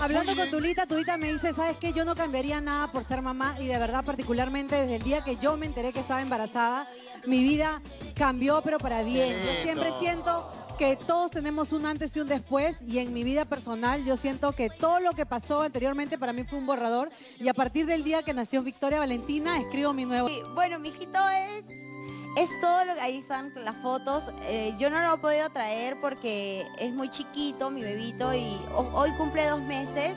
Hablando con Tulita, Tulita me dice, ¿sabes qué? Yo no cambiaría nada por ser mamá y de verdad, particularmente desde el día que yo me enteré que estaba embarazada, mi vida cambió, pero para bien. Yo siempre siento que todos tenemos un antes y un después y en mi vida personal yo siento que todo lo que pasó anteriormente para mí fue un borrador y a partir del día que nació Victoria Valentina escribo mi nuevo... Bueno, mi hijito es, es todo lo que ahí están las fotos. Eh, yo no lo he podido traer porque es muy chiquito mi bebito y ho- hoy cumple dos meses.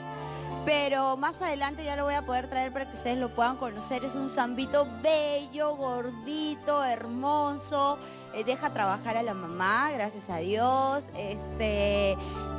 Pero más adelante ya lo voy a poder traer para que ustedes lo puedan conocer. Es un zambito bello, gordito, hermoso. Eh, deja trabajar a la mamá, gracias a Dios. Este,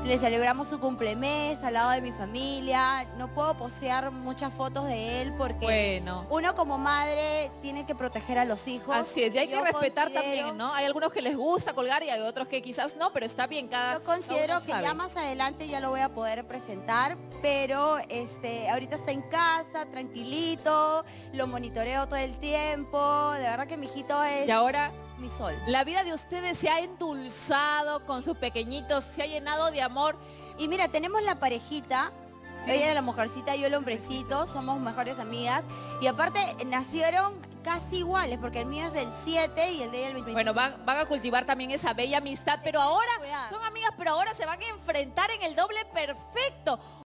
le celebramos su cumplemes al lado de mi familia. No puedo postear muchas fotos de él porque Bueno. uno como madre tiene que proteger a los hijos. Así es, y hay que respetar considero- también, ¿no? Hay algunos que les gusta colgar y hay otros que quizás no, pero está bien, cada Yo considero cada que sabe. ya más adelante ya lo voy a poder presentar, pero este, ahorita está en casa, tranquilito, lo monitoreo todo el tiempo, de verdad que mi hijito es Y ahora mi sol. la vida de ustedes se ha endulzado con sus pequeñitos, se ha llenado de amor. Y mira, tenemos la parejita, ella es la mujercita, yo el hombrecito, somos mejores amigas, y aparte nacieron casi iguales, porque el mío es el 7 y el de ella el 25. Bueno, van, van a cultivar también esa bella amistad, pero ahora son amigas, pero ahora se van a enfrentar en el doble perfecto.